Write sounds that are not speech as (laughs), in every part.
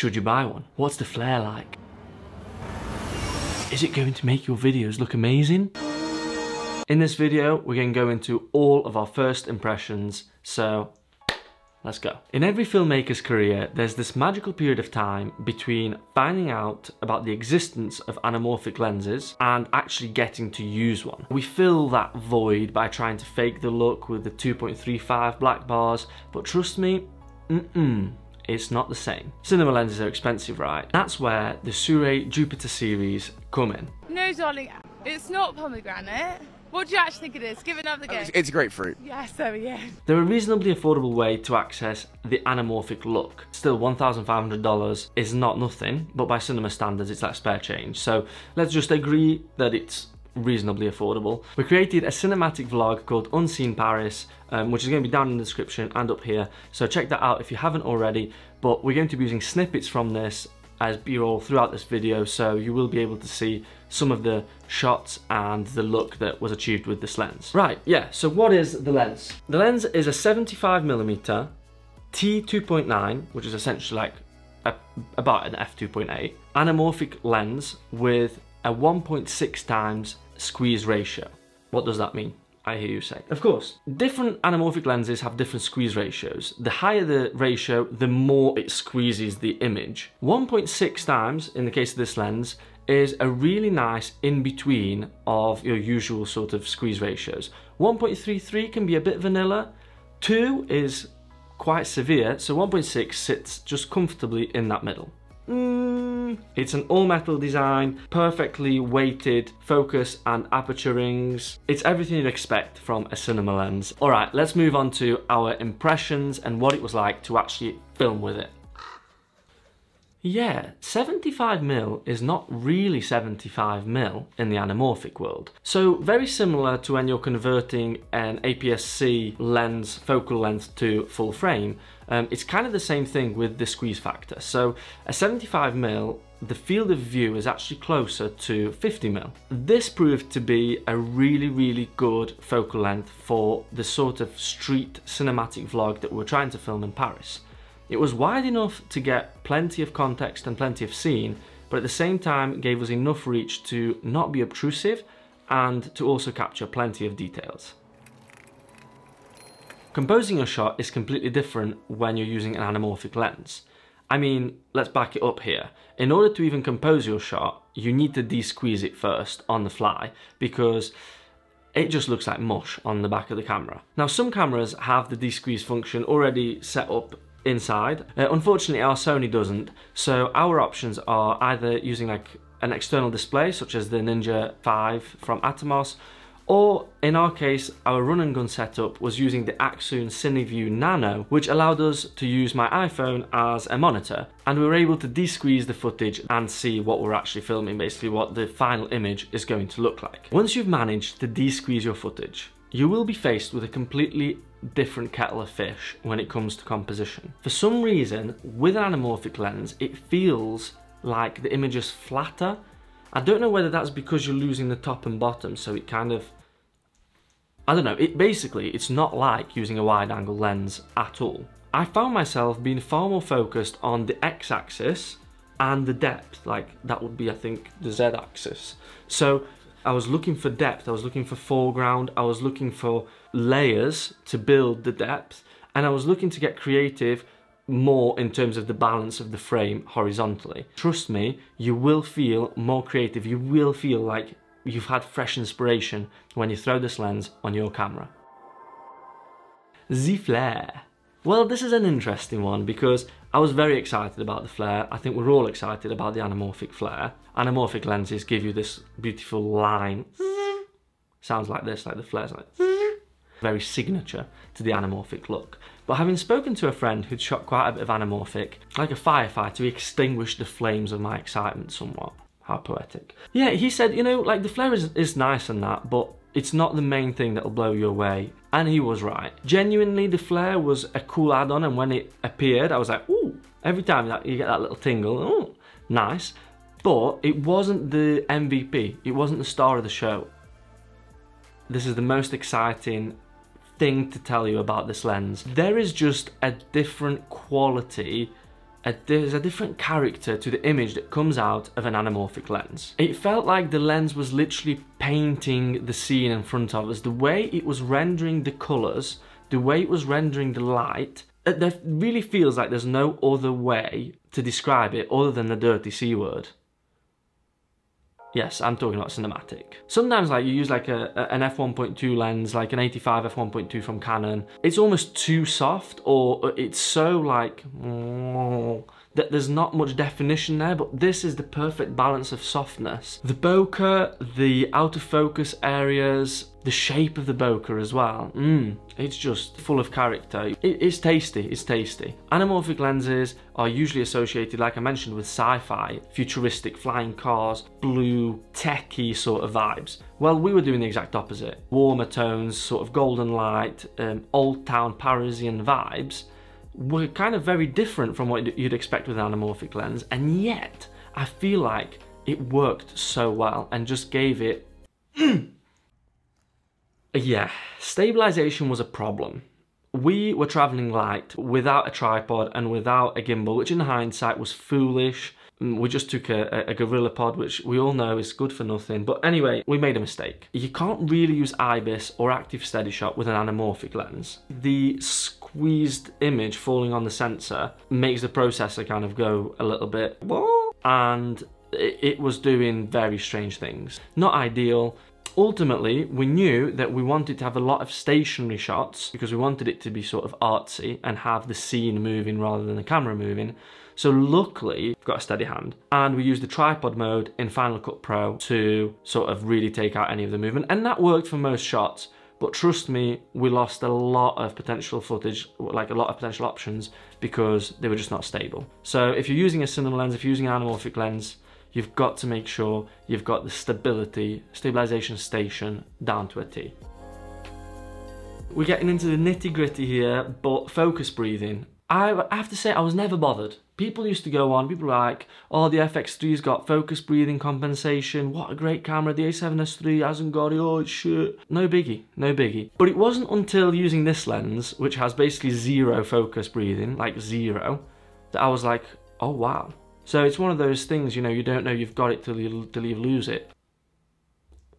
Should you buy one? What's the flare like? Is it going to make your videos look amazing? In this video, we're going to go into all of our first impressions, so Let's go. In every filmmaker's career, there's this magical period of time between finding out about the existence of anamorphic lenses and actually getting to use one. We fill that void by trying to fake the look with the 2.35 black bars, but trust me, mm-mm, it's not the same. Cinema lenses are expensive, right? That's where the Sirui Jupiter series come in. No, darling, it's not pomegranate. What do you actually think it is? Give it another oh, go. It's, it's grapefruit. Yes, there we go. They're a reasonably affordable way to access the anamorphic look. Still, $1,500 is not nothing, but by cinema standards, it's like spare change. So let's just agree that it's reasonably affordable. We created a cinematic vlog called Unseen Paris, um, which is going to be down in the description and up here. So check that out if you haven't already. But we're going to be using snippets from this as b-roll throughout this video so you will be able to see some of the shots and the look that was achieved with this lens. Right, yeah, so what is the lens? The lens is a 75mm T2.9, which is essentially like a, about an f2.8, anamorphic lens with a 1.6 times squeeze ratio. What does that mean? I hear you say. Of course, different anamorphic lenses have different squeeze ratios. The higher the ratio, the more it squeezes the image. 1.6 times, in the case of this lens, is a really nice in-between of your usual sort of squeeze ratios. 1.33 can be a bit vanilla, 2 is quite severe, so 1.6 sits just comfortably in that middle. Mm, it's an all metal design, perfectly weighted focus and aperture rings. It's everything you'd expect from a cinema lens. All right, let's move on to our impressions and what it was like to actually film with it. Yeah, 75mm is not really 75mm in the anamorphic world. So very similar to when you're converting an APS-C lens, focal length to full frame, um, it's kind of the same thing with the squeeze factor. So a 75mm the field of view is actually closer to 50mm. This proved to be a really, really good focal length for the sort of street cinematic vlog that we're trying to film in Paris. It was wide enough to get plenty of context and plenty of scene, but at the same time gave us enough reach to not be obtrusive and to also capture plenty of details. Composing a shot is completely different when you're using an anamorphic lens. I mean, let's back it up here. In order to even compose your shot, you need to de-squeeze it first on the fly because it just looks like mush on the back of the camera. Now some cameras have the de-squeeze function already set up inside. Uh, unfortunately our Sony doesn't, so our options are either using like an external display such as the Ninja 5 from Atomos or in our case our run and gun setup was using the Accsoon CineView Nano which allowed us to use my iPhone as a monitor and we were able to de-squeeze the footage and see what we're actually filming basically what the final image is going to look like. Once you've managed to de-squeeze your footage you will be faced with a completely different kettle of fish when it comes to composition. For some reason, with an anamorphic lens, it feels like the image is flatter. I don't know whether that's because you're losing the top and bottom, so it kind of, I don't know, it basically, it's not like using a wide angle lens at all. I found myself being far more focused on the x-axis and the depth, like that would be, I think, the z-axis. So I was looking for depth, I was looking for foreground, I was looking for layers to build the depth, and I was looking to get creative more in terms of the balance of the frame horizontally. Trust me, you will feel more creative, you will feel like you've had fresh inspiration when you throw this lens on your camera. The flare. Well, this is an interesting one because I was very excited about the flare. I think we're all excited about the anamorphic flare. Anamorphic lenses give you this beautiful line. (laughs) Sounds like this, like the flare's like (laughs) very signature to the anamorphic look. But having spoken to a friend who'd shot quite a bit of anamorphic, like a firefighter, he extinguished the flames of my excitement somewhat. How poetic. Yeah, he said, you know, like the flare is, is nice and that, but it's not the main thing that'll blow you away. And he was right. Genuinely, the flare was a cool add-on, and when it appeared, I was like, ooh, every time that you get that little tingle, oh, nice. But it wasn't the MVP, it wasn't the star of the show. This is the most exciting thing to tell you about this lens. There is just a different quality a, there's a different character to the image that comes out of an anamorphic lens. It felt like the lens was literally painting the scene in front of us. The way it was rendering the colours, the way it was rendering the light, uh, it really feels like there's no other way to describe it other than the dirty C word. Yes, I'm talking about cinematic. Sometimes like you use like a, an f1.2 lens, like an 85 f1.2 from Canon. It's almost too soft or it's so like that there's not much definition there, but this is the perfect balance of softness. The bokeh, the out of focus areas, the shape of the bokeh as well. Mmm, it's just full of character. It, it's tasty, it's tasty. Anamorphic lenses are usually associated, like I mentioned, with sci-fi, futuristic flying cars, blue, techy sort of vibes. Well, we were doing the exact opposite. Warmer tones, sort of golden light, um, old town Parisian vibes were kind of very different from what you'd expect with an anamorphic lens, and yet I feel like it worked so well and just gave it (clears throat) Yeah, stabilization was a problem. We were traveling light without a tripod and without a gimbal, which in hindsight was foolish. Mm, we just took a, a, GorillaPod, which we all know is good for nothing. But anyway, we made a mistake. You can't really use IBIS or active steady shot with an anamorphic lens. The squeezed image falling on the sensor makes the processor kind of go a little bit, and it was doing very strange things. Not ideal, ultimately we knew that we wanted to have a lot of stationary shots because we wanted it to be sort of artsy and have the scene moving rather than the camera moving. So luckily we've got a steady hand. And we used the tripod mode in Final Cut Pro to sort of really take out any of the movement. And that worked for most shots but trust me we lost a lot of potential footage like a lot of potential options because they were just not stable so if you're using a cinema lens if you're using an anamorphic lens you've got to make sure you've got the stability, stabilization station down to a T. We're getting into the nitty gritty here, but focus breathing. I have to say I was never bothered. People used to go on, people were like, oh the FX3's got focus breathing compensation, what a great camera, the A7S3 hasn't got it, oh shit. No biggie, no biggie. But it wasn't until using this lens, which has basically zero focus breathing, like zero, that I was like, oh wow, so it's one of those things, you know, you don't know you've got it till you, till you lose it.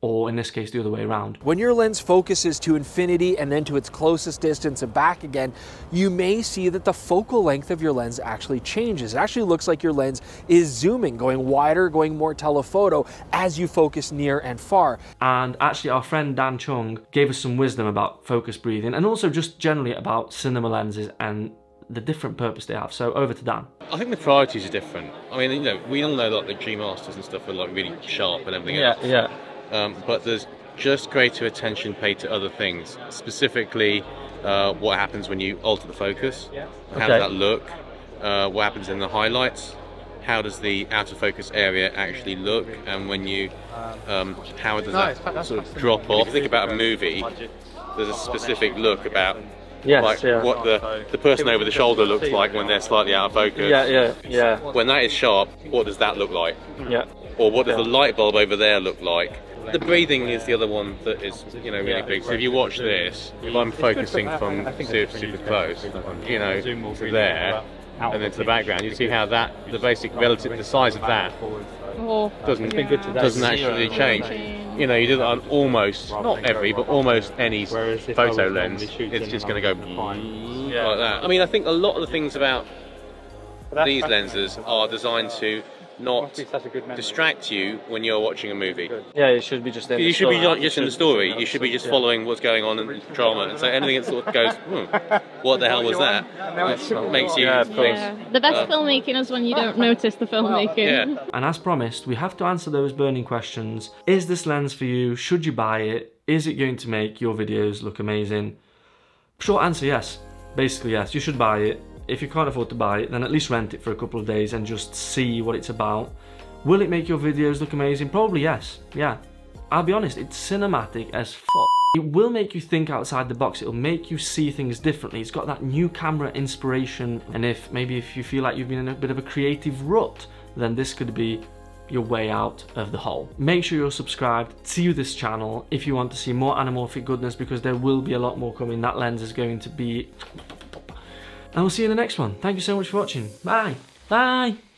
Or in this case, the other way around. When your lens focuses to infinity and then to its closest distance and back again, you may see that the focal length of your lens actually changes. It actually looks like your lens is zooming, going wider, going more telephoto as you focus near and far. And actually our friend Dan Chung gave us some wisdom about focus breathing and also just generally about cinema lenses and the different purpose they have. So over to Dan. I think the priorities are different. I mean, you know, we all know that the G Masters and stuff are like really sharp and everything yeah, else. Yeah, um, but there's just greater attention paid to other things, specifically uh, what happens when you alter the focus. Yeah. How okay. does that look? Uh, what happens in the highlights? How does the out of focus area actually look? And when you, um, how does that sort of drop off? If you think about a movie, there's a specific look about Yes, like yeah. what the the person over the shoulder looks like when they're slightly out of focus. Yeah, yeah, yeah. When that is sharp, what does that look like? Yeah. Or what does the light bulb over there look like? The breathing is the other one that is, you know, really big. So if you watch this, if I'm focusing from super, super close, you know, to there, and then to the background, you see how that, the basic relative, the size of that doesn't, doesn't actually change. You know, you do that on almost, not every, but almost any photo lens, it's just going to go yeah. like that. I mean, I think a lot of the things about these lenses are designed to not distract you when you're watching a movie. Yeah, it should be just in You should be not just in the story. You should be just following what's going on in the drama. And so anything that sort of goes, hmm, what the hell was that? It makes you yeah, think. Yeah. The best uh, filmmaking is when you don't (laughs) notice the filmmaking. Yeah. And as promised, we have to answer those burning questions. Is this lens for you? Should you buy it? Is it going to make your videos look amazing? Short answer, yes. Basically, yes. You should buy it if you can't afford to buy it, then at least rent it for a couple of days and just see what it's about. Will it make your videos look amazing? Probably yes, yeah. I'll be honest, it's cinematic as fuck. It will make you think outside the box. It'll make you see things differently. It's got that new camera inspiration. And if maybe if you feel like you've been in a bit of a creative rut, then this could be your way out of the hole. Make sure you're subscribed to this channel if you want to see more anamorphic goodness because there will be a lot more coming. That lens is going to be and we'll see you in the next one. Thank you so much for watching. Bye. Bye.